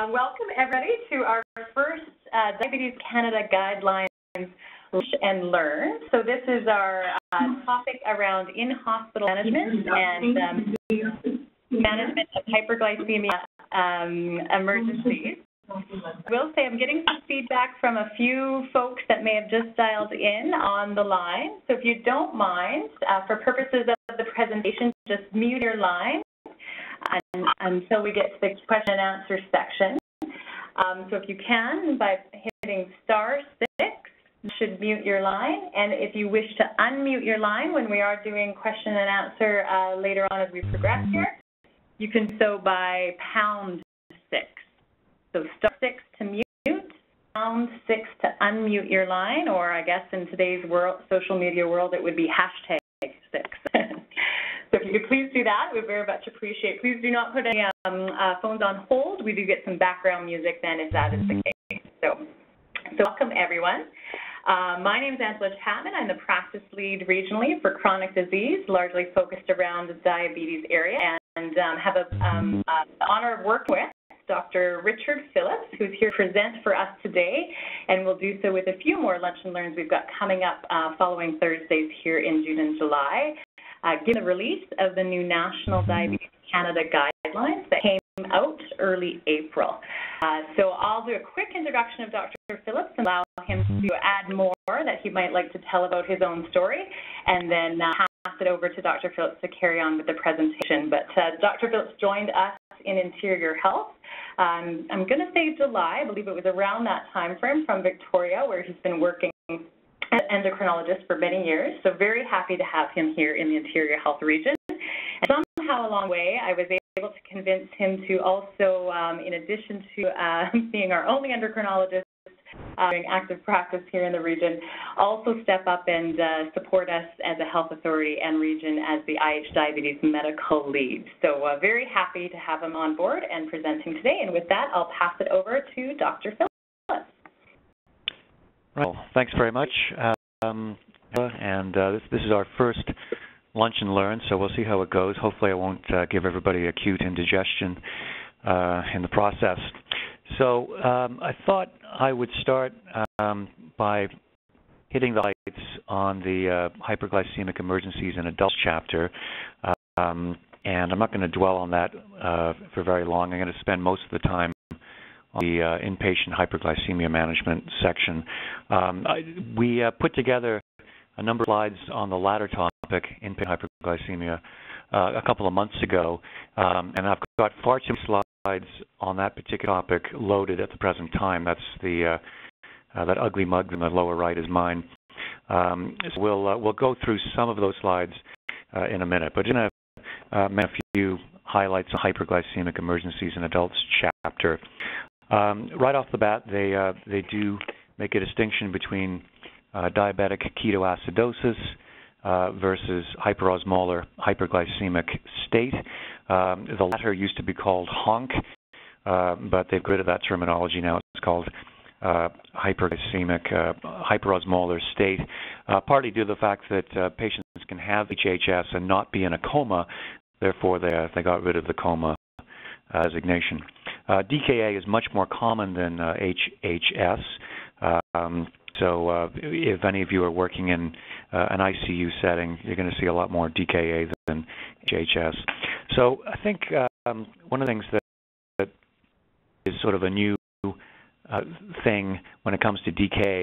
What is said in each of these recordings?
Uh, welcome everybody to our first uh, Diabetes Canada Guidelines and Learn. So this is our uh, topic around in-hospital management and um, management of hyperglycemia um, emergencies. I will say I'm getting some feedback from a few folks that may have just dialed in on the line. So if you don't mind, uh, for purposes of the presentation, just mute your line until we get to the question and answer section. Um, so if you can, by hitting star six, you should mute your line. And if you wish to unmute your line when we are doing question and answer uh, later on as we progress here, you can so by pound six. So star six to mute, pound six to unmute your line, or I guess in today's world, social media world, it would be hashtag six. So if you could please do that, we would very much appreciate. Please do not put any um, uh, phones on hold. We do get some background music then if that is the case. So, so welcome everyone. Uh, my name is Angela Chapman. I'm the practice lead regionally for chronic disease, largely focused around the diabetes area, and um, have a, um, uh, the honor of working with Dr. Richard Phillips, who's here to present for us today, and we'll do so with a few more lunch and learns we've got coming up uh, following Thursdays here in June and July. Uh, given the release of the new National Diabetes Canada guidelines that came out early April. Uh, so I'll do a quick introduction of Dr. Phillips and allow him to add more that he might like to tell about his own story, and then uh, pass it over to Dr. Phillips to carry on with the presentation. But uh, Dr. Phillips joined us in Interior Health. Um, I'm going to say July, I believe it was around that time frame from Victoria, where he's been working as endocrinologist for many years. So very happy to have him here in the Interior Health region. And somehow along the way, I was able to convince him to also, um, in addition to uh, being our only endocrinologist, uh, doing active practice here in the region, also step up and uh, support us as a health authority and region as the IH Diabetes medical lead. So uh, very happy to have him on board and presenting today. And with that, I'll pass it over to Dr. Phillips. Well, thanks very much. Um, and uh, this, this is our first lunch and learn, so we'll see how it goes. Hopefully, I won't uh, give everybody acute indigestion uh, in the process. So um, I thought I would start um, by hitting the lights on the uh, hyperglycemic emergencies in adults chapter. Um, and I'm not going to dwell on that uh, for very long. I'm going to spend most of the time on the uh, inpatient hyperglycemia management section. Um, I, we uh, put together a number of slides on the latter topic, inpatient hyperglycemia, uh, a couple of months ago, um, and I've got far too many slides on that particular topic loaded at the present time. That's the uh, uh, that ugly mug in the lower right is mine. Um, so we'll uh, we'll go through some of those slides in a minute, but in a, a few highlights on hyperglycemic emergencies in adults chapter. Um, right off the bat, they uh, they do make a distinction between diabetic ketoacidosis uh, versus hyperosmolar hyperglycemic state. Um, the latter used to be called HONC, uh, but they've got rid of that terminology now. It's called uh, hyperglycemic uh, hyperosmolar state, uh, partly due to the fact that uh, patients can have HHS and not be in a coma. Therefore, they they got rid of the coma designation. DKA is much more common than HHS. Um, so if any of you are working in uh, an ICU setting, you're going to see a lot more DKA than HHS. So I think um, one of the things that, that is sort of a new uh, thing when it comes to DKA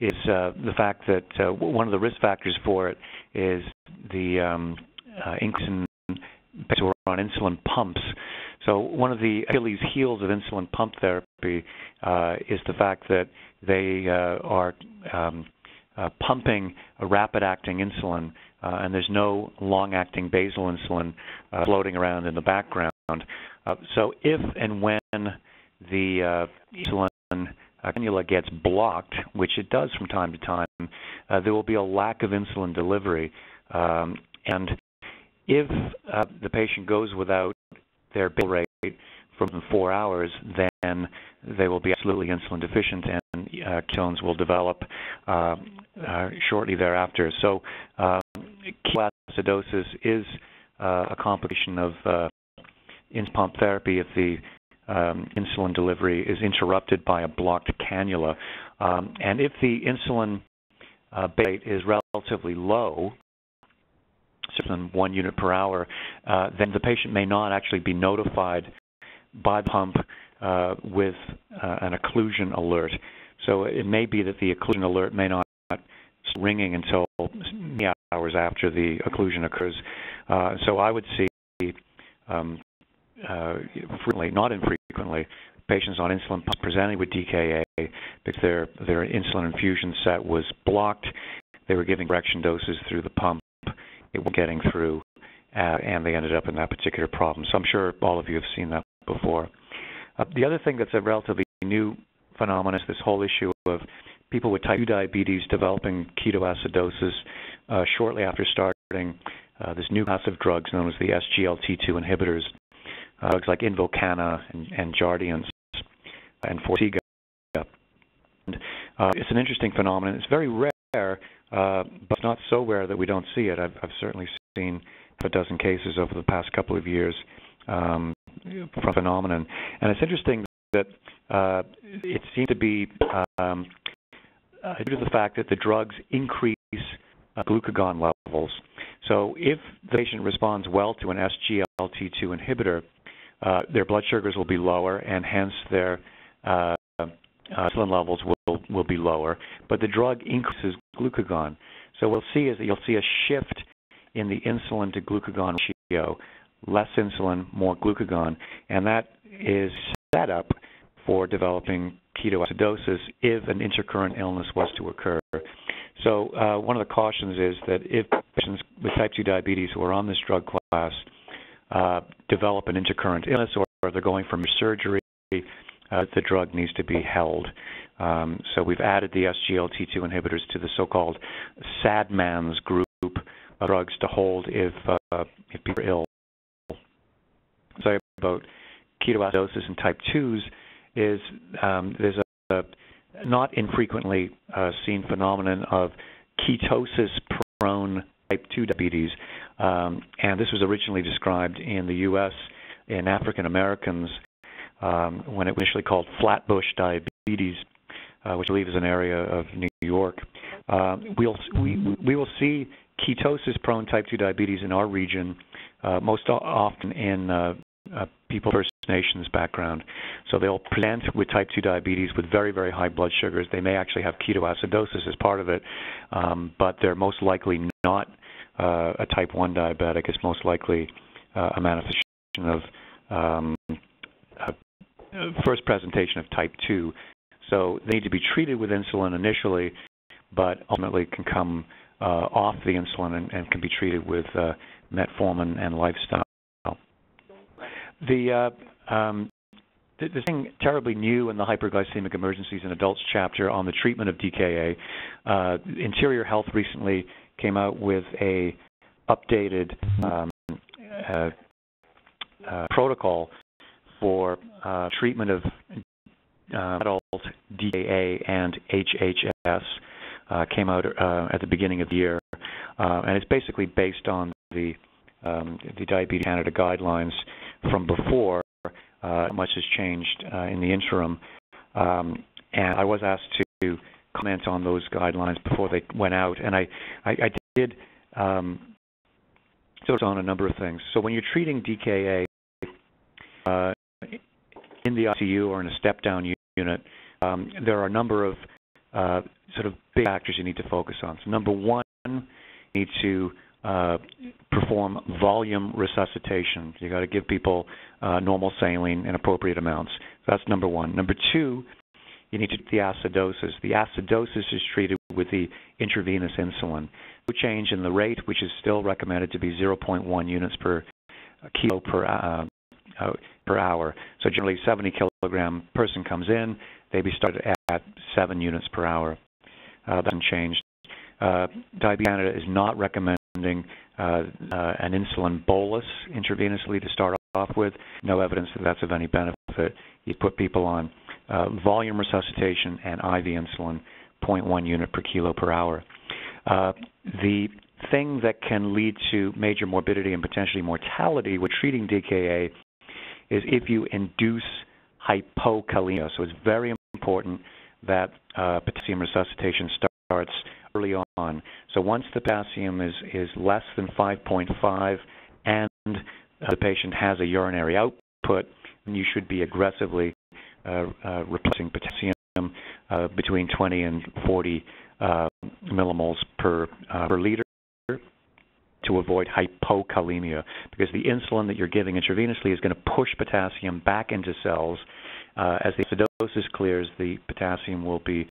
is uh, the fact that uh, one of the risk factors for it is the um, uh, insulin who are on insulin pumps. So one of the Achilles heels of insulin pump therapy uh, is the fact that they uh, are um, uh, pumping a rapid-acting insulin, uh, and there's no long-acting basal insulin uh, floating around in the background. Uh, so if and when the insulin cannula gets blocked, which it does from time to time, there will be a lack of insulin delivery. Um, and if the patient goes without their basal rate for four hours, then they will be absolutely insulin deficient and uh, ketones will develop uh, uh, shortly thereafter. So um, ketoacidosis is uh, a complication of uh, in pump therapy if the um, insulin delivery is interrupted by a blocked cannula. Um, and if the insulin uh, rate is relatively low, than one unit per hour, uh, then the patient may not actually be notified by the pump uh, with uh, an occlusion alert. So it may be that the occlusion alert may not ringing until many hours after the occlusion occurs. Uh, so I would see um, uh, frequently, not infrequently, patients on insulin pumps presenting with DKA because their their insulin infusion set was blocked. They were giving correction doses through the pump. Getting through, uh, and they ended up in that particular problem. So I'm sure all of you have seen that before. Uh, the other thing that's a relatively new phenomenon is this whole issue of people with type 2 diabetes developing ketoacidosis uh, shortly after starting uh, this new class of drugs known as the SGLT2 inhibitors, uh, drugs like Invokana and, and Jardiance and Forxiga. And, uh, it's an interesting phenomenon. It's very rare, uh, but not so rare that we don't see it. I've, I've certainly seen a dozen cases over the past couple of years um, from phenomenon. And it's interesting that uh, it seems to be um, uh, due to the fact that the drugs increase uh, glucagon levels. So if the patient responds well to an SGLT2 inhibitor, uh, their blood sugars will be lower, and hence their uh, uh, insulin levels will will be lower. But the drug increases glucagon. So we'll see is that you'll see a shift in the insulin to glucagon ratio, less insulin, more glucagon, and that is set up for developing ketoacidosis if an intercurrent illness was to occur. So uh, one of the cautions is that if patients with type 2 diabetes who are on this drug class uh, develop an intercurrent illness or they're going for surgery, uh, the drug needs to be held. Um, so we've added the SGLT2 inhibitors to the so-called SADMANS group of drugs to hold if uh, if people are ill. Sorry about ketoacidosis in type 2s is um, there's a, a, not infrequently uh, seen phenomenon of ketosis-prone type 2 diabetes, um, and this was originally described in the U.S. in African Americans um, when it was initially called flatbush diabetes, uh, which I believe is an area of New York. Uh, we'll, we, we will see ketosis-prone type 2 diabetes in our region uh, most often in uh, uh, people First Nations background. So they'll present with type 2 diabetes with very, very high blood sugars. They may actually have ketoacidosis as part of it, um, but they're most likely not uh, a type 1 diabetic. It's most likely uh, a manifestation of um, first presentation of type 2. So they need to be treated with insulin initially, but ultimately can come uh, off the insulin and, and, can be treated with uh, metformin and lifestyle. The, uh, um, the, the thing terribly new in the hyperglycemic emergencies in adults chapter on the treatment of DKA, uh, Interior Health recently came out with a updated um, uh, uh, protocol for uh, treatment of uh, adult DKA and HHS. Uh, came out at the beginning of the year, and it's basically based on the um, the Diabetes Canada guidelines from before. Uh, much has changed uh, in the interim, um, and I was asked to comment on those guidelines before they went out, and I, I, I did um, sort on a number of things. So when you're treating DKA uh, in the ICU or in a step-down unit, um, there are a number of uh, sort of big factors you need to focus on. So number one, you need to uh, perform volume resuscitation. You got to give people uh, normal saline in appropriate amounts. So that's number one. Number two, you need to treat the acidosis. The acidosis is treated with the intravenous insulin. No change in the rate, which is still recommended to be 0.1 units per kilo per uh, uh, per hour. So generally, 70 kilogram person comes in, they be started at 7 units per hour. Uh, that hasn't. Uh, Diabetes Canada is not recommending uh, uh, an insulin bolus intravenously to start off with. No evidence that that's of any benefit. You put people on uh, volume resuscitation and IV insulin, 0.1 unit per kilo per hour. Uh, the thing that can lead to major morbidity and potentially mortality with treating DKA is if you induce hypokalemia. So it's very important that uh, potassium resuscitation starts early on. So once the potassium is, is less than 5.5 and uh, the patient has a urinary output, then you should be aggressively uh, uh, replacing potassium uh, between 20 and 40 uh, millimoles per, per liter to avoid hypokalemia because the insulin that you're giving intravenously is going to push potassium back into cells. Uh, as the acidosis clears, the potassium will be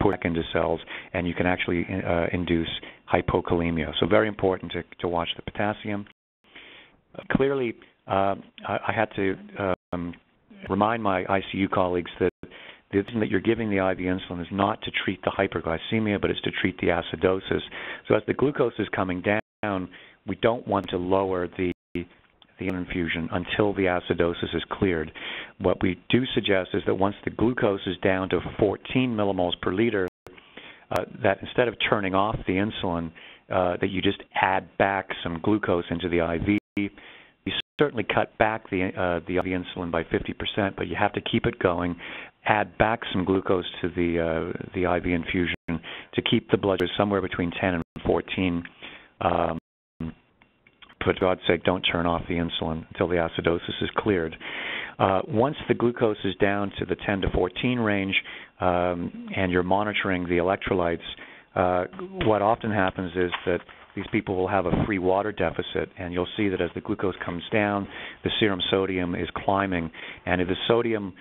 pushed back into cells, and you can actually uh, induce hypokalemia. So very important to, to watch the potassium. Uh, clearly, I, I, had to um, remind my ICU colleagues that the reason that you're giving the IV insulin is not to treat the hyperglycemia, but it's to treat the acidosis. So as the glucose is coming down, we don't want to lower the the infusion until the acidosis is cleared. What we do suggest is that once the glucose is down to 14 millimoles per liter, uh, that instead of turning off the insulin, uh, that you just add back some glucose into the IV. You certainly cut back the uh, the insulin by 50%, but you have to keep it going add back some glucose to the uh, the IV infusion to keep the blood sugar somewhere between 10 and 14. Um, for God's sake, don't turn off the insulin until the acidosis is cleared. Uh, once the glucose is down to the 10 to 14 range, um, and you're monitoring the electrolytes, uh, what often happens is that these people will have a free water deficit, and you'll see that as the glucose comes down, the serum sodium is climbing, and if the sodium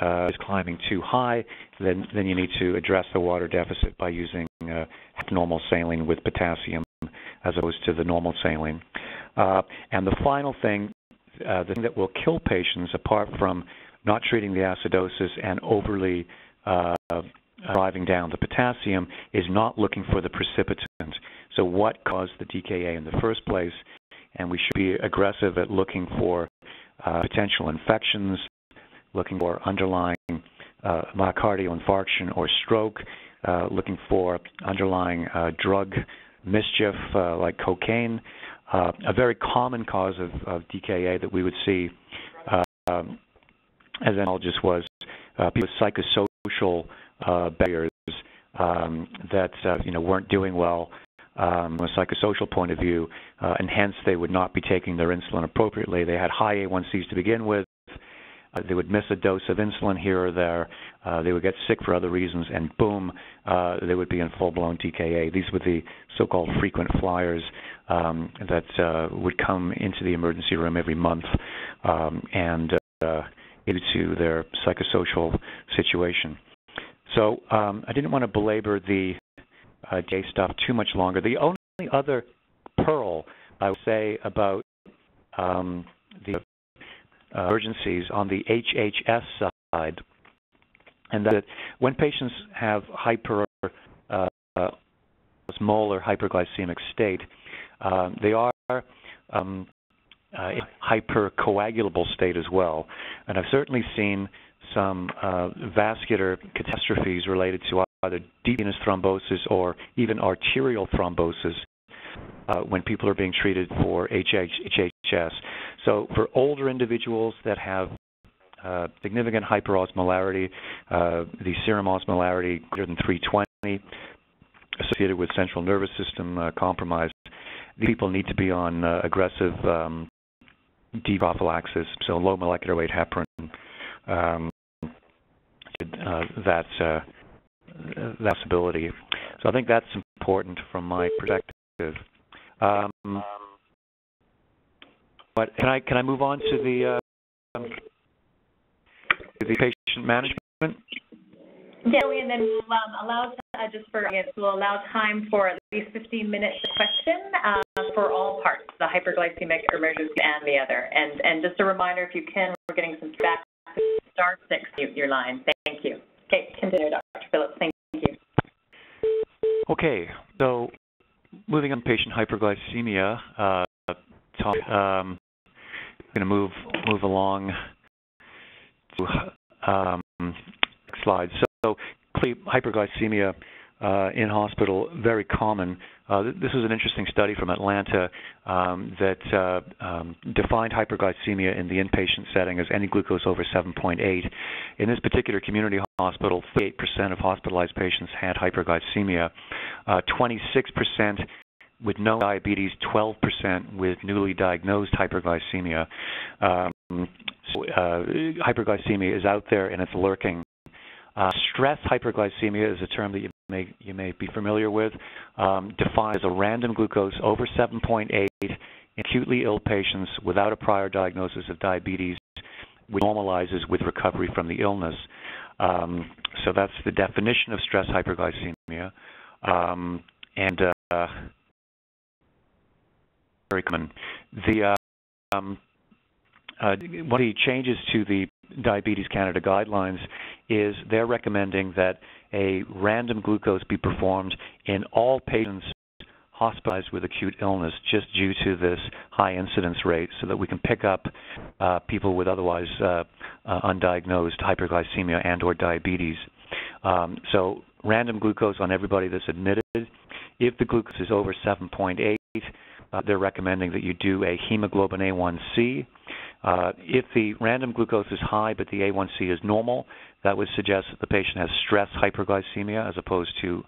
uh, is climbing too high, then then you need to address the water deficit by using uh, normal saline with potassium as opposed to the normal saline. Uh, and the final thing, uh, the thing that will kill patients, apart from not treating the acidosis and overly uh, driving down the potassium, is not looking for the precipitant. So what caused the DKA in the first place? And we should be aggressive at looking for uh, potential infections, looking for underlying uh, myocardial infarction or stroke, uh, looking for underlying uh, drug mischief uh, like cocaine. Uh, a very common cause of, of, DKA that we would see um, as just was people with psychosocial barriers um, that you know weren't doing well um, from a psychosocial point of view, uh, and hence they would not be taking their insulin appropriately. They had high A1Cs to begin with. Uh, they would miss a dose of insulin here or there. Uh, they would get sick for other reasons, and boom, uh, they would be in full-blown DKA. These were the so-called frequent flyers um, that uh, would come into the emergency room every month um, and uh, due to their psychosocial situation. So um, I didn't want to belabor the uh, day stuff too much longer. The only other pearl I would say about um, the uh, on the HHS side, and that when patients have hyper uh, hyperglycemic state, uh, they are um, uh, hypercoagulable state as well. And I've certainly seen some uh, vascular catastrophes related to either deep venous thrombosis or even arterial thrombosis uh, when people are being treated for HHS. So for older individuals that have uh, significant hyperosmolarity, uh, the serum osmolarity greater than 320, associated with central nervous system uh, compromise, these people need to be on uh, aggressive um, prophylaxis, so low molecular weight heparin. Um, uh, that uh, that possibility. So I think that's important from my perspective. Um, but can I can I move on to the uh, to the patient management? Yeah, and then we'll um, allow uh, just for we'll allow time for at least 15 minutes of question uh, for all parts, the hyperglycemic emergency and the other. And and just a reminder, if you can, we're getting some feedback. Star six, mute your line. Thank you. Okay, continue, Dr. Phillips. Thank you. Okay, so moving on patient hyperglycemia, uh, talk, um, going to move move along to um, next slide. So, hyperglycemia uh, in hospital, very common. Uh, this is an interesting study from Atlanta um, that uh, um, defined hyperglycemia in the inpatient setting as any glucose over 7.8. In this particular community hospital, 38% of hospitalized patients had hyperglycemia, 26% uh, with no diabetes, 12% with newly diagnosed hyperglycemia. Um, so, uh, hyperglycemia is out there and it's lurking. Uh, stress hyperglycemia is a term that you may you may be familiar with. Um, defined as a random glucose over 7.8 in acutely ill patients without a prior diagnosis of diabetes, which normalizes with recovery from the illness. Um, so that's the definition of stress hyperglycemia. Um, and uh, very common. The um, uh, one of the changes to the Diabetes Canada guidelines is they're recommending that a random glucose be performed in all patients hospitalized with acute illness just due to this high incidence rate so that we can pick up uh, people with otherwise uh, uh, undiagnosed hyperglycemia and or diabetes. Um, so random glucose on everybody that's admitted. If the glucose is over 7.8, uh, they're recommending that you do a hemoglobin A1C. Uh, if the random glucose is high but the A1C is normal, that would suggest that the patient has stress hyperglycemia as opposed to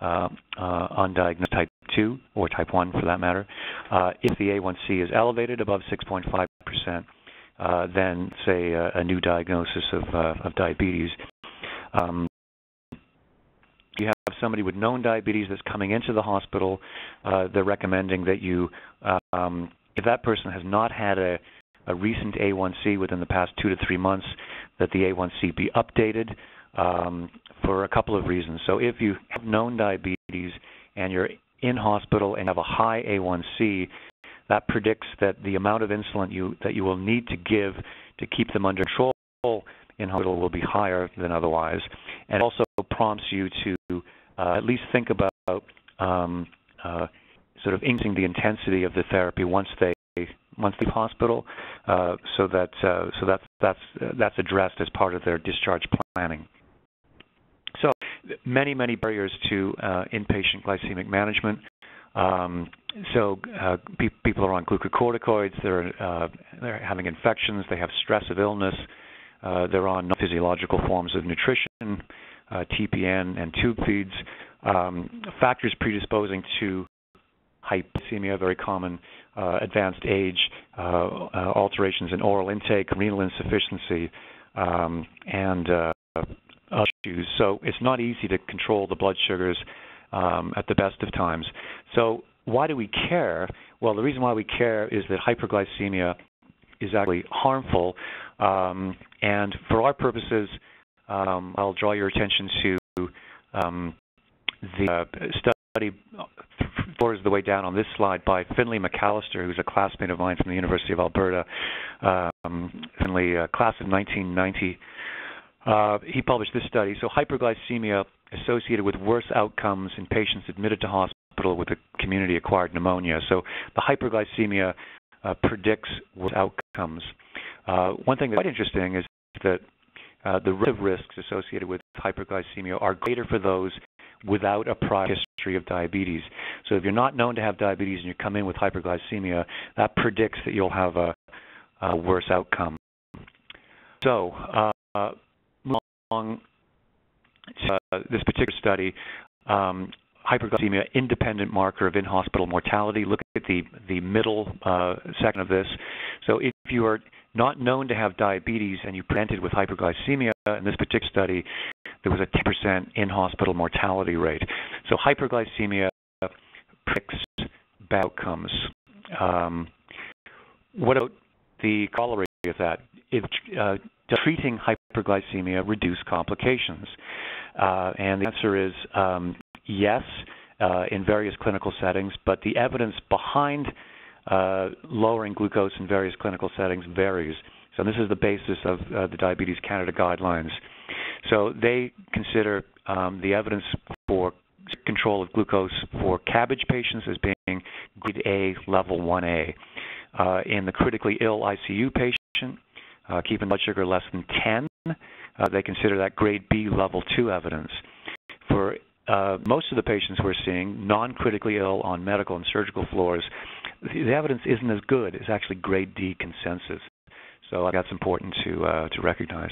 uh, uh, undiagnosed type 2 or type 1 for that matter. Uh, if the A1C is elevated above 6.5%, uh, then say a, a, new diagnosis of, of diabetes. Um, you have somebody with known diabetes that's coming into the hospital, uh, they're recommending that you, um, if that person has not had a, a recent A1C within the past two to three months, that the A1C be updated um, for a couple of reasons. So if you have known diabetes and you're in hospital and have a high A1C, that predicts that the amount of insulin you that you will need to give to keep them under control in hospital will be higher than otherwise, and also prompts you to uh, at least think about um, uh, sort of increasing the intensity of the therapy once they once leave hospital, uh, so that uh, so that's that's that's addressed as part of their discharge planning. So many many barriers to uh, inpatient glycemic management. Um, so uh, pe- people are on glucocorticoids. They're uh, they're having infections. They have stress of illness. Uh, they're on physiological forms of nutrition, TPN and tube feeds. Um, factors predisposing to hypoglycemia, very common, uh, advanced age, uh, uh, alterations in oral intake, renal insufficiency, um, and uh, issues. So it's not easy to control the blood sugars um, at the best of times. So why do we care? Well, the reason why we care is that hyperglycemia is actually harmful, um, and for our purposes, um, I'll draw your attention to um, the uh, study four is the way down on this slide by Finlay McAlister, who's a classmate of mine from the University of Alberta. Um, Finlay, uh, class of 1990. Uh, he published this study. So hyperglycemia associated with worse outcomes in patients admitted to hospital with a community-acquired pneumonia. So the hyperglycemia uh, predicts worse outcomes. Uh, one thing that's quite interesting is that uh, the relative risks associated with hyperglycemia are greater for those without a prior history of diabetes. So if you're not known to have diabetes and you come in with hyperglycemia, that predicts that you'll have a, a worse outcome. So uh, along to uh, this particular study, um, hyperglycemia independent marker of in-hospital mortality. Look at the the middle uh, section of this. So if you are not known to have diabetes and you presented with hyperglycemia in this particular study, there was a 10% in-hospital mortality rate. So hyperglycemia predicts bad outcomes. Um, what about the corollary of that? If uh, treating hyperglycemia reduce complications? Uh, and the answer is um, yes uh, in various clinical settings, but the evidence behind uh, lowering glucose in various clinical settings varies. So this is the basis of uh, the Diabetes Canada guidelines. So they consider um, the evidence for control of glucose for CABG patients as being grade A, level 1A. Uh, in the critically ill ICU patient, uh, keeping blood sugar less than 10, uh, they consider that grade B, level 2 evidence. For uh, most of the patients we're seeing, non-critically ill on medical and surgical floors, the, the evidence isn't as good. It's actually grade D consensus. So that's important to uh, to recognize.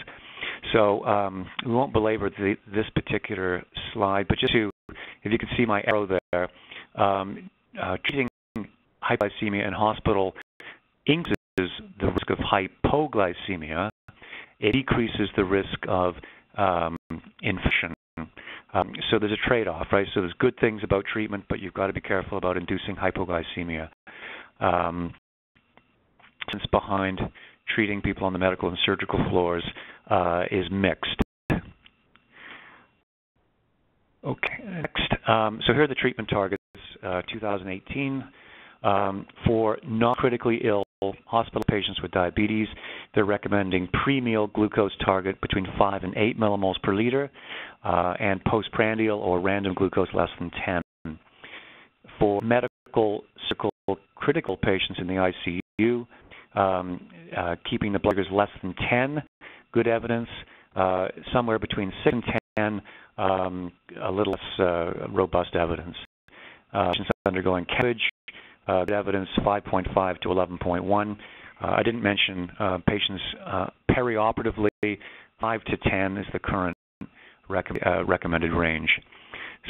So um, we won't belabor the, this particular slide, but just to, if you can see my arrow there, um, uh, treating hypoglycemia in hospital increases the risk of hypoglycemia. It decreases the risk of um, infection. Um, so there's a trade-off, right? So there's good things about treatment, but you've got to be careful about inducing hypoglycemia. Um, since behind treating people on the medical and surgical floors uh, is mixed. Okay, next. Um, so here are the treatment targets, uh, 2018. Um, for non-critically ill hospital patients with diabetes, they're recommending pre-meal glucose target between 5 and 8 millimoles per liter, uh, and postprandial or random glucose less than 10. For medical critical patients in the ICU, um, uh, keeping the blood sugars less than 10, good evidence. Uh, somewhere between 6 and 10, um, a little less uh, robust evidence. Uh, patients undergoing CABG, uh, evidence 5.5 to 11.1. Uh, I didn't mention patients perioperatively, 5 to 10 is the current rec recommended range.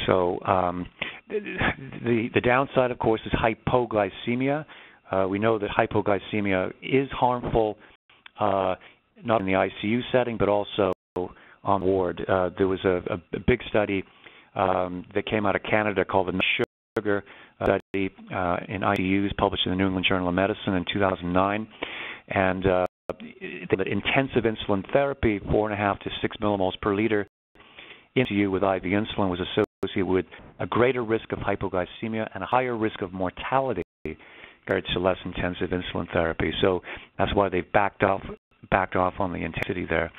So um, the the downside, of course, is hypoglycemia. Uh, we know that hypoglycemia is harmful, uh, not in the ICU setting, but also on ward. Uh, there was a, a, big study um, that came out of Canada called the sugar study uh, in ICUs, published in the New England Journal of Medicine in 2009, and uh, that intensive insulin therapy, four and a half to six millimoles per liter, in ICU with IV insulin was associated with a greater risk of hypoglycemia and a higher risk of mortality compared to less intensive insulin therapy. So that's why they've backed off backed off on the intensity there.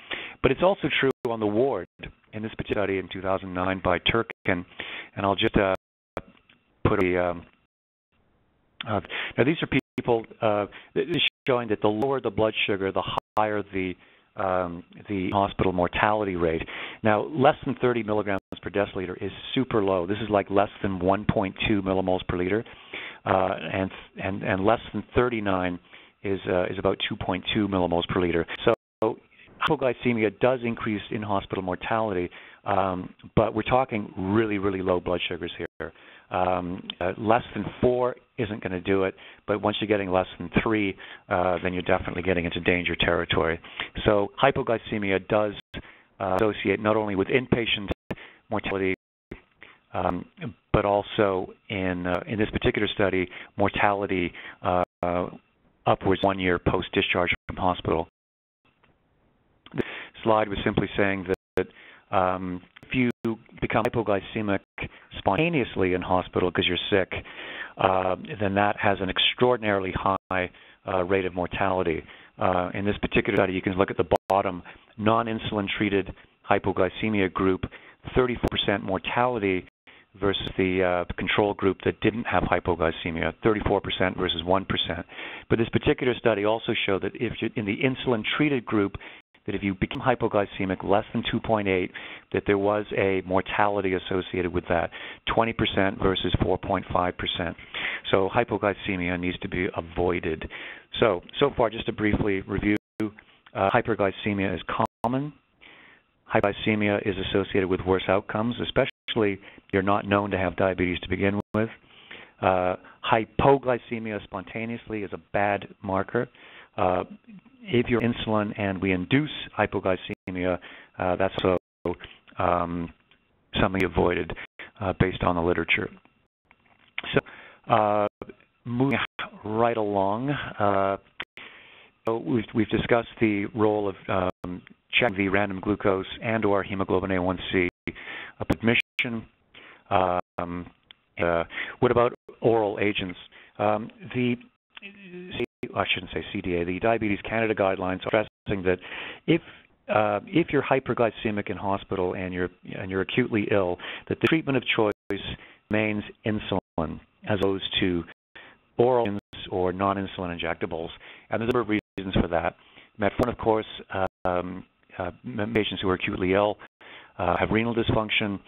But it's also true on the ward in this particular study in 2009 by Turk and and I'll just uh, put a um, uh, now these are people uh, showing that the lower the blood sugar, the higher the um, the hospital mortality rate. Now, less than 30 milligrams per deciliter is super low. This is like less than 1.2 millimoles per liter uh, and and and less than 39 is uh, is about 2.2 millimoles per liter. So hypoglycemia does increase in hospital mortality, um, but we're talking really really low blood sugars here. Um, uh, less than four isn't going to do it, but once you're getting less than three, uh, then you're definitely getting into danger territory. So hypoglycemia does uh, associate not only with inpatient mortality um, but also in uh, in this particular study, mortality uh, upwards one year post discharge from hospital. The slide was simply saying that um, if you become hypoglycemic spontaneously in hospital because you're sick, uh, then that has an extraordinarily high uh, rate of mortality. Uh, in this particular study, you can look at the bottom non-insulin treated hypoglycemia group, 34% mortality versus the uh, control group that didn't have hypoglycemia, 34% versus 1%. But this particular study also showed that if in the insulin-treated group, that if you become hypoglycemic less than 2.8, that there was a mortality associated with that, 20% versus 4.5%. So hypoglycemia needs to be avoided. So, so far, just to briefly review, uh, hyperglycemia is common. Hypoglycemia is associated with worse outcomes, especially actually you're not known to have diabetes to begin with. Uh, hypoglycemia spontaneously is a bad marker. Uh, if you're insulin and we induce hypoglycemia, uh, that's also um, something avoided uh, based on the literature. So, uh, moving right along, uh, so we've, we've discussed the role of um, checking the random glucose and/or hemoglobin A1C up admission um, uh, what about oral agents? Um, the I shouldn't say CDA. The Diabetes Canada guidelines are stressing that if uh, if you're hyperglycemic in hospital and you're and you're acutely ill, that the treatment of choice remains insulin as opposed to oral or non-insulin injectables. And there's a number of reasons for that. Metformin, of course, um, uh, patients who are acutely ill uh, have renal dysfunction,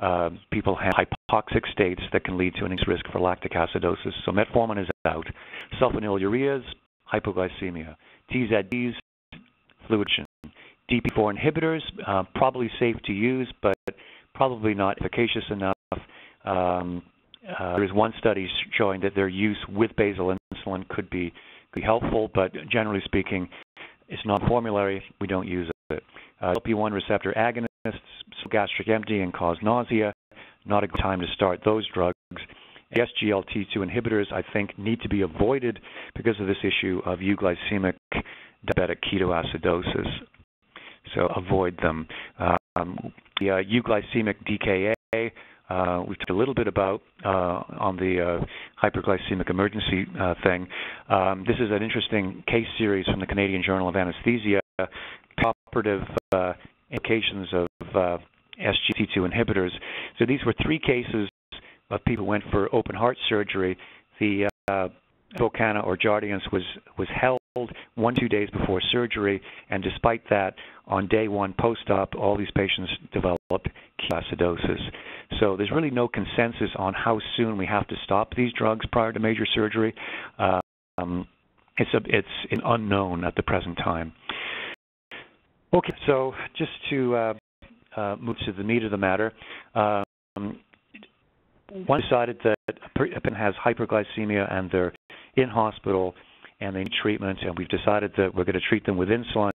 uh, people have hypoxic states that can lead to an increased risk for lactic acidosis. So metformin is out. Sulfonylureas, hypoglycemia. TZDs, fluid DPP4 inhibitors, uh, probably safe to use, but probably not efficacious enough. Um, uh, there is one study showing that their use with basal insulin could be, could be helpful, but generally speaking, it's not formulary. We don't use it. Uh, GLP1 receptor agonists, gastric emptying and cause nausea. Not a good time to start those drugs. SGLT2 inhibitors, I think, need to be avoided because of this issue of euglycemic diabetic ketoacidosis. So avoid them. Um, the uh, euglycemic DKA, uh, we talked a little bit about uh, on the uh, hyperglycemic emergency uh, thing. Um, this is an interesting case series from the Canadian Journal of Anesthesia, operative uh, indications of SGLT2 inhibitors. So these were three cases of people who went for open heart surgery. The uh, Vocana or Jardiance was was held one two days before surgery, and despite that, on day one post-op, all these patients developed acidosis. So there's really no consensus on how soon we have to stop these drugs prior to major surgery. Um, it's a, it's an unknown at the present time. Okay, so just to uh, uh, move to the meat of the matter, um, one decided that a person has hyperglycemia and they're in hospital and they need treatment, and we've decided that we're going to treat them with insulin.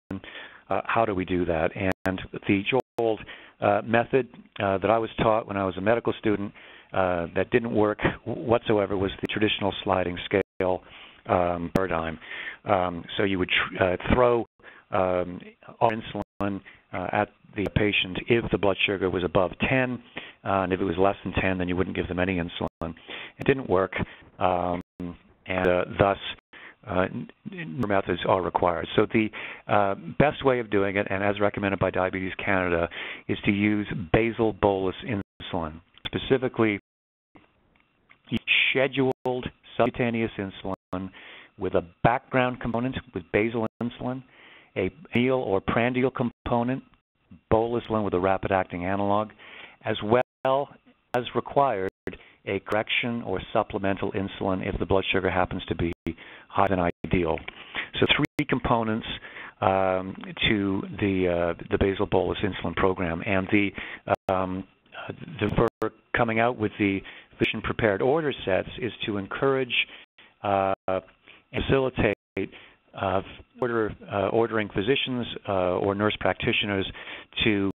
Uh, how do we do that? And the old uh, method uh, that I was taught when I was a medical student uh, that didn't work whatsoever was the traditional sliding scale um, paradigm. Um, so you would tr- throw um, insulin uh, at the patient if the blood sugar was above 10, uh, and if it was less than 10, then you wouldn't give them any insulin. It didn't work, um, and uh, thus uh, methods are required. So the uh, best way of doing it, and as recommended by Diabetes Canada, is to use basal bolus insulin, specifically scheduled subcutaneous insulin with a background component with basal insulin a meal or prandial component, bolus insulin with a rapid-acting analog, as well as required a correction or supplemental insulin if the blood sugar happens to be higher than ideal. So three components um, to the uh, the basal bolus insulin program, and the um, the for coming out with the physician prepared order sets is to encourage uh, and facilitate uh, order, uh, ordering physicians uh, or nurse practitioners to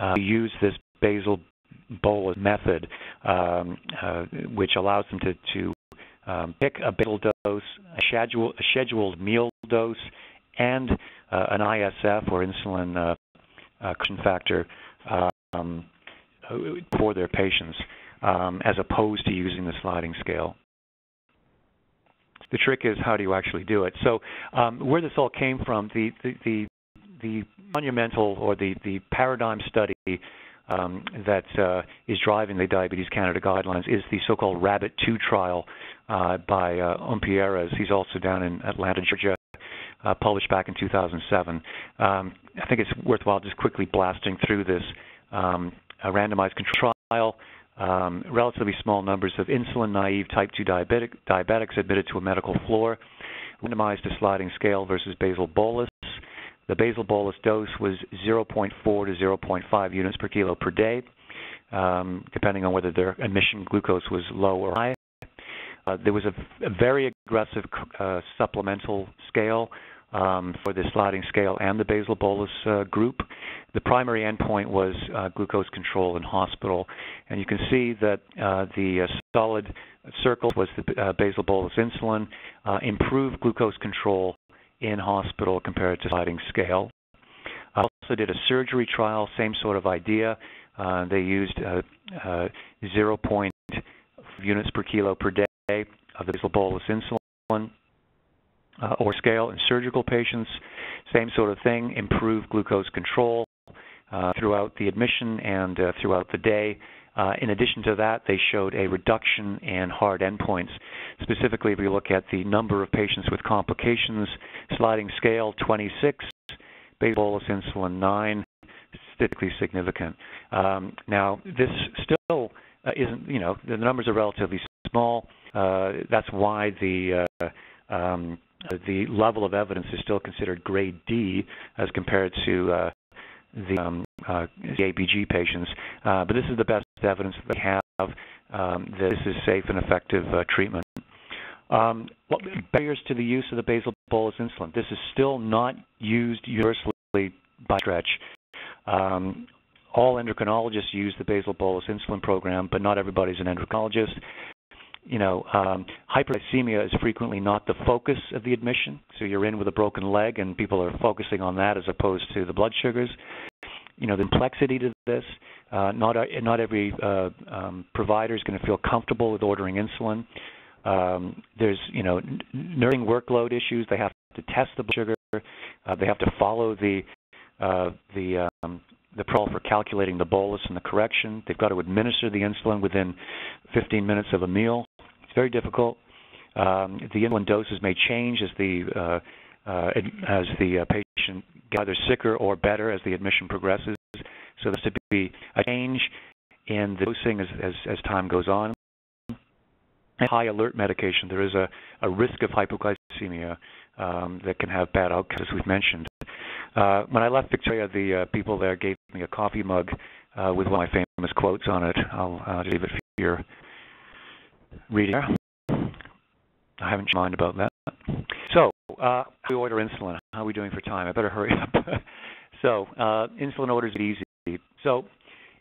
uh, use this basal bolus method, um, uh, which allows them to, to um, pick a basal dose, a, schedule, a scheduled meal dose, and uh, an ISF or insulin correction factor um, for their patients, um, as opposed to using the sliding scale. The trick is how do you actually do it? So um, where this all came from, the the the, the monumental or the the paradigm study um, that uh, is driving the Diabetes Canada guidelines is the so-called Rabbit-2 trial uh, by uh, Umpierrez. He's also down in Atlanta, Georgia, uh, published back in 2007. Um, I think it's worthwhile just quickly blasting through this. Um, randomized control trial um, relatively small numbers of insulin-naive type 2 diabetic, diabetics admitted to a medical floor, randomized to sliding scale versus basal bolus. The basal bolus dose was 0.4 to 0.5 units per kilo per day, um, depending on whether their admission glucose was low or high. Uh, there was a, a very aggressive uh, supplemental scale um, for the sliding scale and the basal bolus uh, group. The primary endpoint was uh, glucose control in hospital, and you can see that uh, the uh, solid circle was the uh, basal bolus insulin, uh, improved glucose control in hospital compared to sliding scale. I also did a surgery trial, same sort of idea. they used 0. units per kilo per day of the basal bolus insulin uh, or scale in surgical patients. Same sort of thing, improve glucose control uh, throughout the admission and uh, throughout the day. Uh, in addition to that, they showed a reduction in hard endpoints. Specifically, if we look at the number of patients with complications, sliding scale 26, basal bolus insulin 9, statistically significant. Um, now, this still uh, isn't, you know, the numbers are relatively small. Uh, that's why the uh, um, the level of evidence is still considered grade D as compared to uh, the, um, uh, the ABG patients. Uh, but this is the best evidence that we have um, that this is safe and effective uh, treatment. Um, what barriers to the use of the basal bolus insulin? This is still not used universally by stretch. Um, all endocrinologists use the basal bolus insulin program, but not everybody's an endocrinologist. You know, um, hyperglycemia is frequently not the focus of the admission. So you're in with a broken leg, and people are focusing on that as opposed to the blood sugars. You know, the complexity to this. Uh, not not every uh, um, provider is going to feel comfortable with ordering insulin. Um, there's you know nursing workload issues. They have to test the blood sugar. Uh, they have to follow the uh, the um, the protocol for calculating the bolus and the correction. They've got to administer the insulin within 15 minutes of a meal. Very difficult. Um, the insulin doses may change as the uh, uh, as the uh, patient either sicker or better as the admission progresses. So there's to be a change in the dosing as, as, as time goes on. High alert medication, there is a, a risk of hypoglycemia um, that can have bad outcomes, as we've mentioned. Uh, when I left Victoria, the uh, people there gave me a coffee mug uh, with one of my famous quotes on it. I'll uh, leave it for your reading. I haven't mind about that. So, uh, we order insulin. How are we doing for time? I better hurry up. so, uh, insulin orders are easy. So,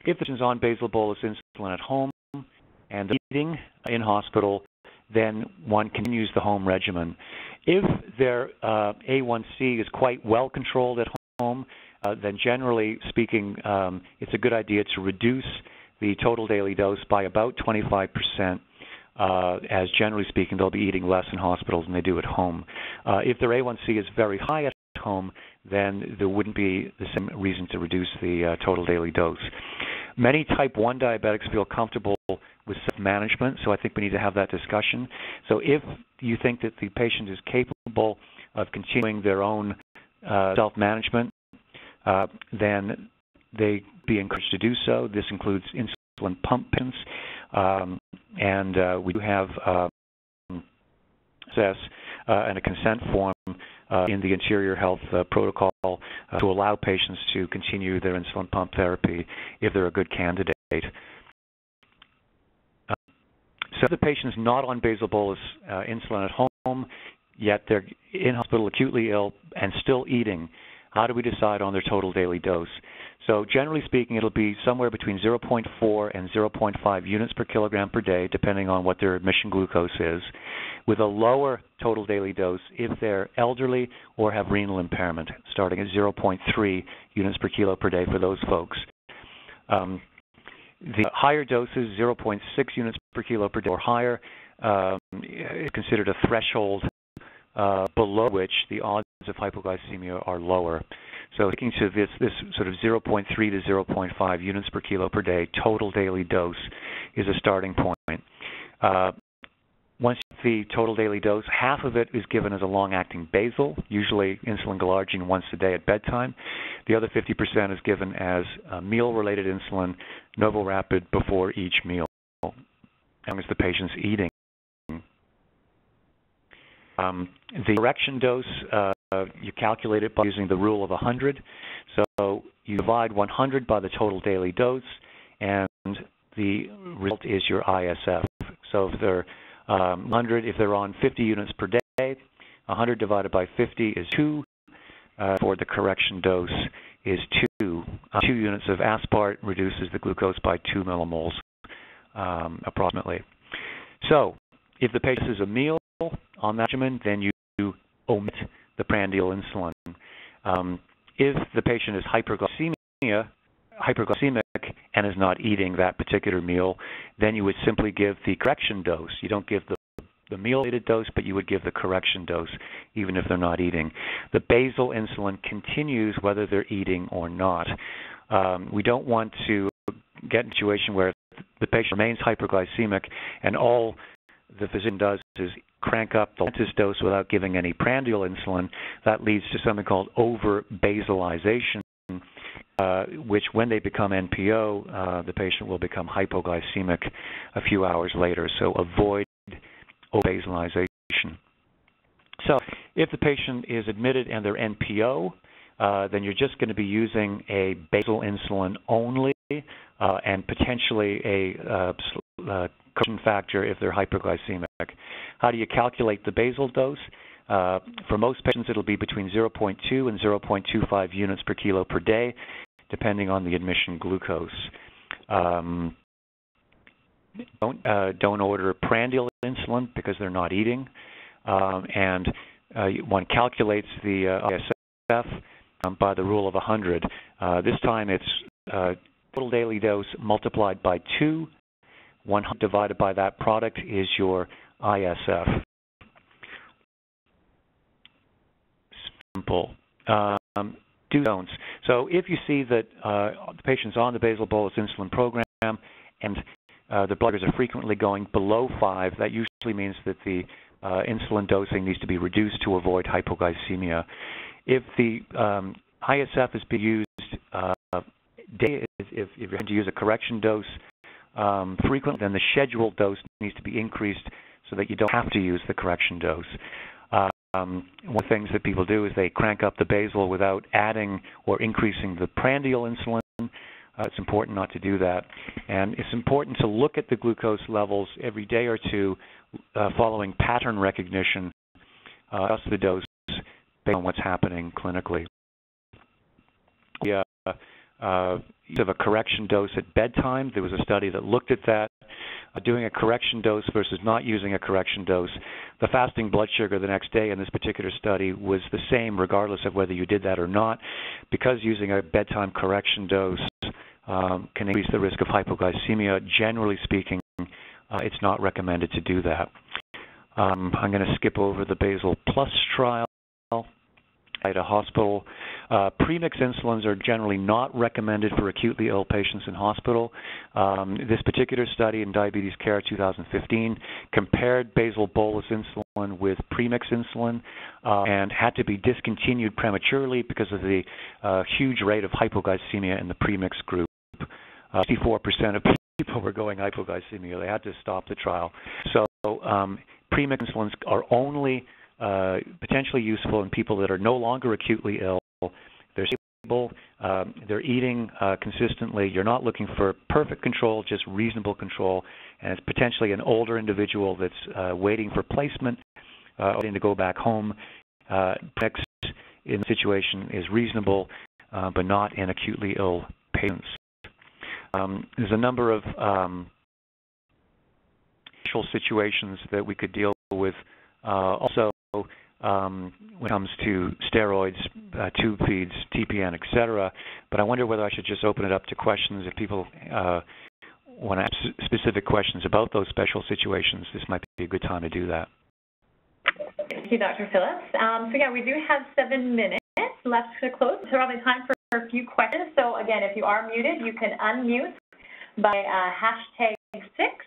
if the patient's on basal bolus insulin at home and eating in hospital, then one can use the home regimen. If their uh, A1C is quite well controlled at home, uh, then generally speaking, um, it's a good idea to reduce the total daily dose by about 25 percent. Uh, as generally speaking, they'll be eating less in hospitals than they do at home. Uh, if their A1C is very high at home, then there wouldn't be the same reason to reduce the uh, total daily dose. Many type 1 diabetics feel comfortable with self-management, so I think we need to have that discussion. So if you think that the patient is capable of continuing their own uh, self-management, uh, then they be encouraged to do so. This includes insulin pump patients, um, and uh, we do have um, access uh, and a consent form uh, in the interior health uh, protocol to allow patients to continue their insulin pump therapy if they're a good candidate. So the patient's not on basal bolus insulin at home, yet they're in hospital acutely ill and still eating. How do we decide on their total daily dose? So generally speaking, it'll be somewhere between 0.4 and 0.5 units per kilogram per day, depending on what their admission glucose is, with a lower total daily dose if they're elderly or have renal impairment, starting at 0.3 units per kilo per day for those folks. Um, the higher doses, 0.6 units per kilo per day or higher, um, is considered a threshold uh, below which the odds of hypoglycemia are lower. So sticking to this, this sort of 0.3 to 0.5 units per kilo per day total daily dose is a starting point. Uh, once the total daily dose, half of it is given as a long-acting basal, usually insulin glargine once a day at bedtime. The other 50% is given as meal-related insulin, NovoRapid before each meal, as long as the patient's eating. Um, the correction dose, uh, you calculate it by using the rule of 100. So you divide 100 by the total daily dose, and the result is your ISF. So if they're um, 100, if they're on 50 units per day, 100 divided by 50 is 2. Uh, for the correction dose is 2. Uh, 2 units of aspart reduces the glucose by 2 millimoles um, approximately. So if the patient is a meal on that regimen, then you omit the prandial insulin. Um, if the patient is hyperglycemia, hyperglycemic and is not eating that particular meal, then you would simply give the correction dose. You don't give the the meal-related dose, but you would give the correction dose even if they're not eating. The basal insulin continues whether they're eating or not. Um, we don't want to get in a situation where the patient remains hyperglycemic and all the physician does is crank up the Lantus dose without giving any prandial insulin. That leads to something called over basalization uh, which when they become NPO, uh, the patient will become hypoglycemic a few hours later. So avoid over-basalization. So if the patient is admitted and they're NPO, uh, then you're just going to be using a basal insulin only uh, and potentially a uh, uh, correction factor if they're hyperglycemic. How do you calculate the basal dose? Uh, for most patients, it'll be between 0.2 and 0.25 units per kilo per day, depending on the admission glucose. Um, don't, uh, don't order prandial insulin because they're not eating. Um, and uh, one calculates the uh, ISF um, by the rule of 100. Uh, this time it's uh, total daily dose multiplied by 2. 100 divided by that product is your ISF. Simple. Um, do don'ts. So if you see that uh, the patient's on the basal bolus insulin program and uh, the blood sugars are frequently going below 5, that usually means that the uh, insulin dosing needs to be reduced to avoid hypoglycemia. If the um, ISF is being used uh, if, if you're going to use a correction dose um, frequently, then the scheduled dose needs to be increased so that you don't have to use the correction dose. Um, one of the things that people do is they crank up the basal without adding or increasing the prandial insulin. Uh, it's important not to do that. And it's important to look at the glucose levels every day or two uh, following pattern recognition, uh, adjust the dose based on what's happening clinically. We uh, have a correction dose at bedtime. There was a study that looked at that. Uh, doing a correction dose versus not using a correction dose. The fasting blood sugar the next day in this particular study was the same regardless of whether you did that or not, because using a bedtime correction dose um, can increase the risk of hypoglycemia. Generally speaking, uh, it's not recommended to do that. Um, I'm going to skip over the Basal Plus trial at a hospital. Uh, premix insulins are generally not recommended for acutely ill patients in hospital. Um, this particular study in Diabetes Care 2015 compared basal bolus insulin with premix insulin uh, and had to be discontinued prematurely because of the uh, huge rate of hypoglycemia in the premix group. 64% uh, of people were going hypoglycemia. They had to stop the trial. So um, premix insulins are only uh, potentially useful in people that are no longer acutely ill. They're stable, um, they're eating uh, consistently. You're not looking for perfect control, just reasonable control. And it's potentially an older individual that's uh, waiting for placement, uh, waiting to go back home. Uh, in the situation is reasonable, uh, but not in acutely ill patients. Um, there's a number of um, situations that we could deal with. Uh, also, um, when it comes to steroids, uh, tube feeds, TPN, et cetera. But I wonder whether I should just open it up to questions if people uh, want to ask specific questions about those special situations. This might be a good time to do that. Thank you, Dr. Phillips. Um, so yeah, we do have seven minutes left to close. So probably time for a few questions. So again, if you are muted, you can unmute by uh, hashtag six.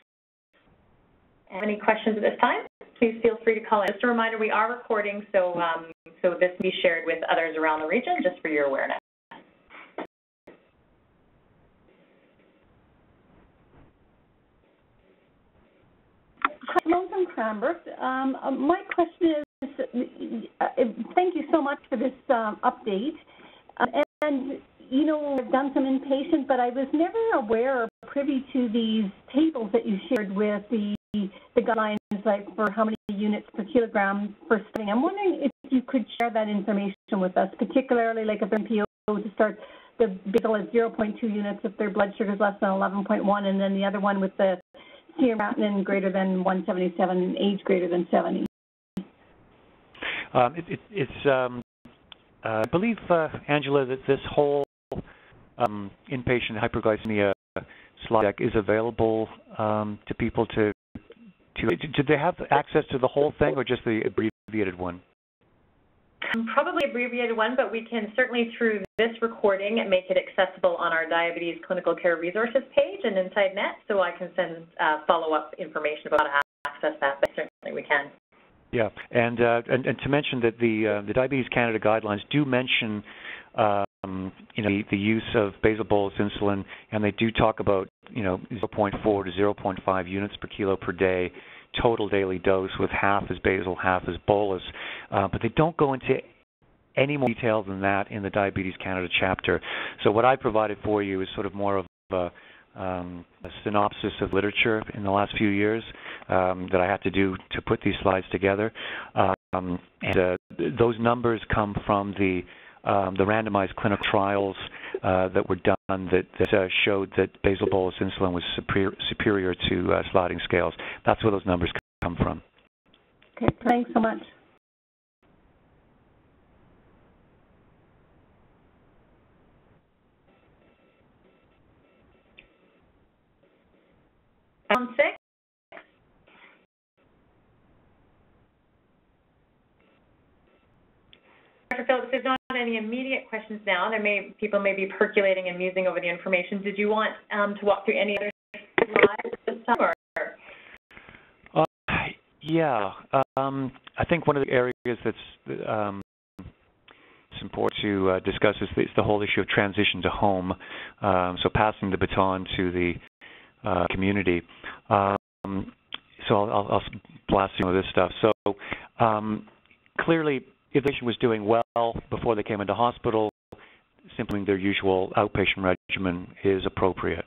Any questions at this time? please feel free to call in. Just a reminder, we are recording, so um, so this will be shared with others around the region, just for your awareness. Logan Cranbrook. Um, uh, my question is, uh, thank you so much for this um, update. Uh, and, you know, I've done some inpatient, but I was never aware or privy to these tables that you shared with the the guidelines like for how many units per kilogram for starting. I'm wondering if you could share that information with us, particularly like if they're NPO to start the basal at 0.2 units if their blood sugar is less than 11.1, and then the other one with the serum greater than 177 and age greater than 70. Um, it, it, it's, um, uh, I believe, uh, Angela, that this whole um, inpatient hyperglycemia slide deck is available um, to people to to did they have access to the whole thing or just the abbreviated one? Um, probably abbreviated one, but we can certainly through this recording make it accessible on our diabetes clinical care resources page and inside net, so I can send uh, follow-up information about how to access that, but certainly we can. Yeah, and uh, and, and, to mention that the uh, the Diabetes Canada guidelines do mention um, you know, the, use of basal bolus insulin, and they do talk about, you know, 0.4 to 0.5 units per kilo per day total daily dose with half as basal, half as bolus. Uh, but they don't go into any more detail than that in the Diabetes Canada chapter. So what I provided for you is sort of more of a, um, a synopsis of literature in the last few years um, that I had to do to put these slides together. Um, and uh, those numbers come from the um, the randomized clinical trials uh, that were done that, that uh, showed that basal bolus insulin was superior, superior to uh, sliding scales. That's where those numbers come from. Okay, thanks so much. Round six. Dr. Phillips, there's not any immediate questions now. There may people may be percolating and musing over the information. Did you want um, to walk through any other slides this? Uh, yeah, um, I think one of the areas that's um, important to uh, discuss is the, is the, whole issue of transition to home. Um, so passing the baton to the uh, community. Um, so I'll, I'll, blast you with this stuff. So um, clearly if the patient was doing well before they came into hospital, simply their usual outpatient regimen is appropriate.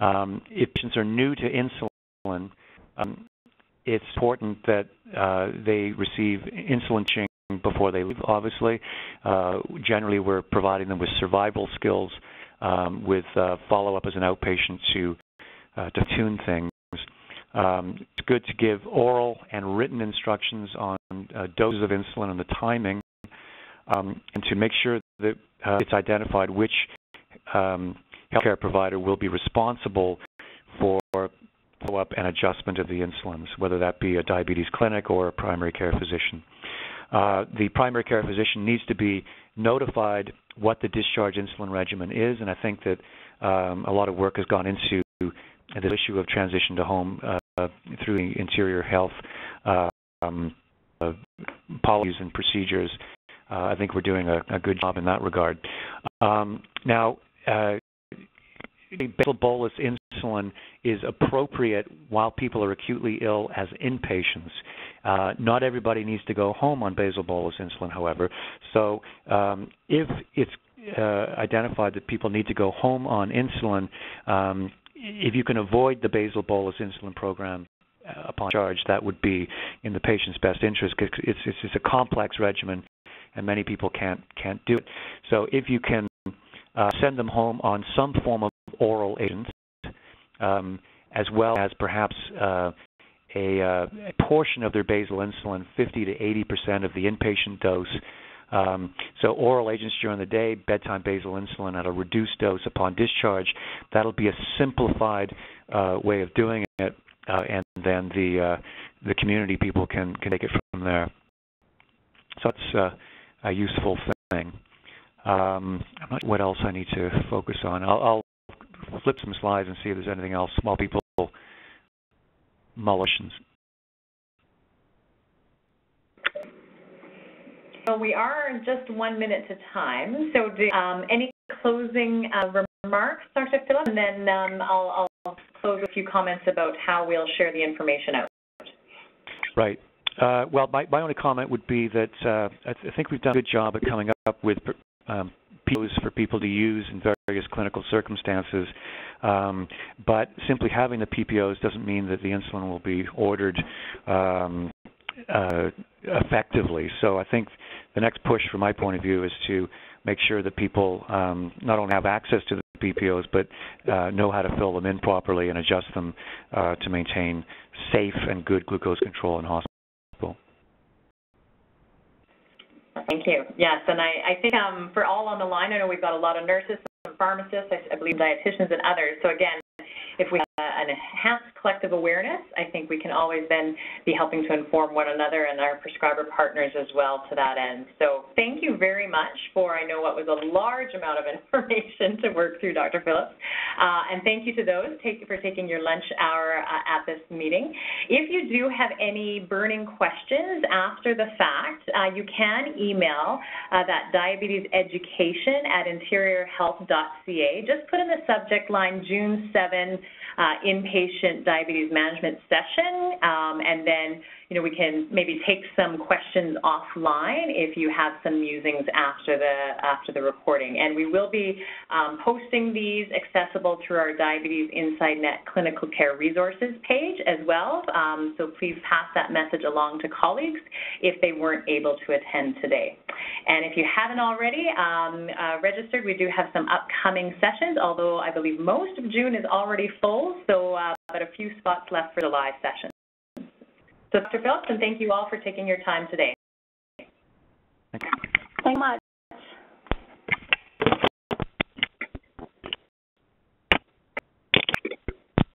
Um, if patients are new to insulin, um, it's important that uh, they receive insulin ching before they leave, obviously. Uh, generally, we're providing them with survival skills um, with uh, follow-up as an outpatient to, uh, to tune things. Um, it's good to give oral and written instructions on uh, doses of insulin and the timing, um, and to make sure that uh, it's identified which um, healthcare provider will be responsible for follow-up and adjustment of the insulins, whether that be a diabetes clinic or a primary care physician. Uh, the primary care physician needs to be notified what the discharge insulin regimen is, and I think that um, a lot of work has gone into the issue of transition to home uh, through the interior health um, uh, policies and procedures. Uh, I think we're doing a, a, good job in that regard. Um, now, uh, basal bolus insulin is appropriate while people are acutely ill as inpatients. Uh, not everybody needs to go home on basal bolus insulin, however. So, um, if it's uh, identified that people need to go home on insulin, um, if you can avoid the basal bolus insulin program uh, upon charge, that would be in the patient's best interest because it's, it's, it's a complex regimen, and many people can't can't do it. So if you can uh, send them home on some form of oral agent, um, as well as perhaps uh, a, uh, a, portion of their basal insulin, 50 to 80 percent of the inpatient dose, um, so oral agents during the day, bedtime basal insulin at a reduced dose upon discharge. That'll be a simplified uh, way of doing it, uh, and then the uh, the community people can can take it from there. So it's uh, a useful thing. Um, I'm not what else I need to focus on. I'll, I'll flip some slides and see if there's anything else while people mullitions. So we are just one minute to time. So do, um, any closing uh, remarks, Dr. Phillips? And then um, I'll, I'll, close with a few comments about how we'll share the information out. Right. Uh, well, my, my only comment would be that uh, I, th I, think we've done a good job at coming up with um, PPOs for people to use in various clinical circumstances. Um, but simply having the PPOs doesn't mean that the insulin will be ordered um, uh, effectively. So I think the next push, from my point of view, is to make sure that people um, not only have access to the PPOs, but uh, know how to fill them in properly and adjust them uh, to maintain safe and good glucose control in hospital. Thank you. Yes, and I, I think um, for all on the line, I know we've got a lot of nurses, pharmacists, I, I believe dietitians, and others. So again, if we have an enhanced collective awareness, I think we can always then be helping to inform one another and our prescriber partners as well to that end. So thank you very much for, I know what was a large amount of information to work through, Dr. Phillips. Uh, and thank you to those take, for taking your lunch hour uh, at this meeting. If you do have any burning questions after the fact, uh, you can email uh, that diabetes education at interiorhealth.ca. Just put in the subject line June 7 uh, inpatient diabetes management session, um, and then you know, we can maybe take some questions offline if you have some musings after the after the recording. And we will be um, posting these accessible through our Diabetes Inside Net Clinical Care Resources page as well. Um, so please pass that message along to colleagues if they weren't able to attend today. And if you haven't already uh, registered, we do have some upcoming sessions, although I believe most of June is already full, so uh, but a few spots left for the live session. So Dr. Phillips, and thank you all for taking your time today. Thank you. Thank you much.